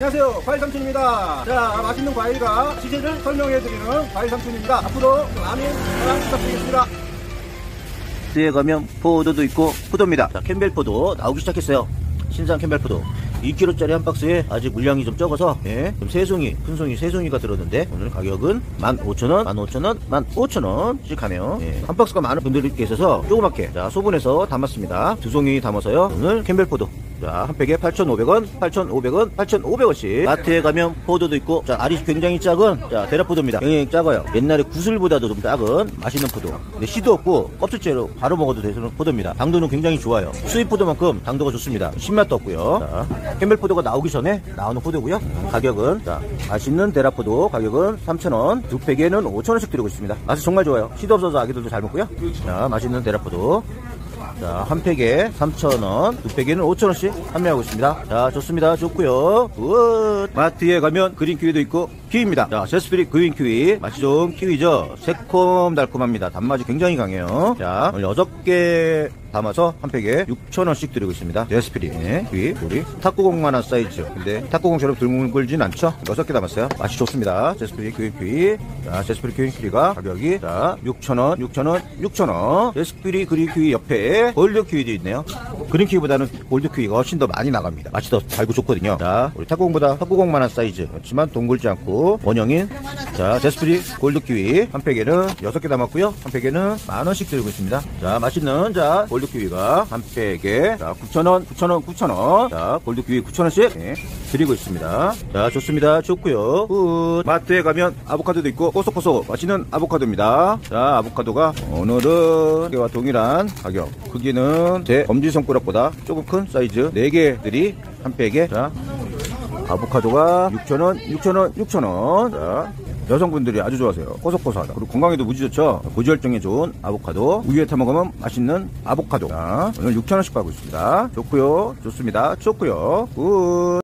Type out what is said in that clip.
안녕하세요 과일 삼촌입니다 자 맛있는 과일과 시세를 설명해드리는 과일 삼촌입니다 앞으로 많은 사랑 부탁드리겠습니다 뒤에 가면 포도도 있고 포도입니다. 자, 캠벨 포도 나오기 시작했어요. 신상 캠벨 포도. 2kg짜리 한 박스에 아직 물량이 좀 적어서 예, 좀 세 송이, 큰 송이 세 송이가 들었는데 오늘 가격은 15,000원, 15,000원, 15,000원씩 하네요. 예, 한 박스가 많은 분들이 계셔서 조그맣게 자 소분해서 담았습니다. 두 송이 담아서요. 오늘 캠벨 포도 자, 한 팩에 8,500원, 8,500원, 8,500원씩. 마트에 가면 포도도 있고, 자, 알이 굉장히 작은, 자, 대라포도입니다. 굉장히 작아요. 옛날에 구슬보다도 좀 작은 맛있는 포도. 근데 씨도 없고, 껍질째로 바로 먹어도 되는 포도입니다. 당도는 굉장히 좋아요. 수입 포도만큼 당도가 좋습니다. 신맛도 없고요. 자, 캠벨 포도가 나오기 전에 나오는 포도고요. 가격은, 자, 맛있는 대라포도 가격은 3,000원, 두 팩에는 5,000원씩 드리고 있습니다. 맛이 정말 좋아요. 씨도 없어서 아기들도 잘 먹고요. 자, 맛있는 델라포도. 자, 한 팩에 3,000원, 두 팩에는 5,000원씩 판매하고 있습니다. 자, 좋습니다. 좋고요 good. 마트에 가면 그린 키위도 있고, 키위입니다. 자, 제스프리 그린 키위. 맛이 좋은 키위죠. 새콤달콤합니다. 단맛이 굉장히 강해요. 자, 오늘 6개 담아서 한 팩에 6,000원씩 드리고 있습니다. 제스프리 키위, 우리 탁구공만한 사이즈. 근데 탁구공처럼 둥글진 않죠? 6개 담았어요. 맛이 좋습니다. 제스프리 그린 키위. 자, 제스프리 그린 키위가 가격이, 자, 6,000원, 6,000원, 6,000원. 제스프리 그린 키위 옆에 골드 키위도 있네요. 그린 키위보다는 골드 키위가 훨씬 더 많이 나갑니다. 맛이 더 달고 좋거든요. 자, 우리 탁구공보다 탁구공만한 사이즈. 그렇지만 동글지 않고 원형인 자, 제스프리 골드 키위 한 팩에는 6개 담았고요. 한 팩에는 만 원씩 드리고 있습니다. 자, 맛있는 자, 골드 키위가 한 팩에 자, 9,000원, 9,000원, 9,000원. 자, 골드 키위 9,000원씩 네, 드리고 있습니다. 자, 좋습니다. 좋고요. Good. 마트에 가면 아보카도도 있고 꼬소꼬소 맛있는 아보카도입니다. 자, 아보카도가 오늘은 개와 동일한 가격. 크기는 제 엄지 손가락보다 조금 큰 사이즈 4개들이 한 팩에 자, 아보카도가 6,000원, 6,000원, 6,000원. 자, 여성분들이 아주 좋아하세요. 고소고소하다. 그리고 건강에도 무지 좋죠. 고지혈증에 좋은 아보카도. 우유에 타 먹으면 맛있는 아보카도. 자, 오늘 6,000원씩 받고 있습니다. 좋고요. 좋습니다. 좋고요. Good.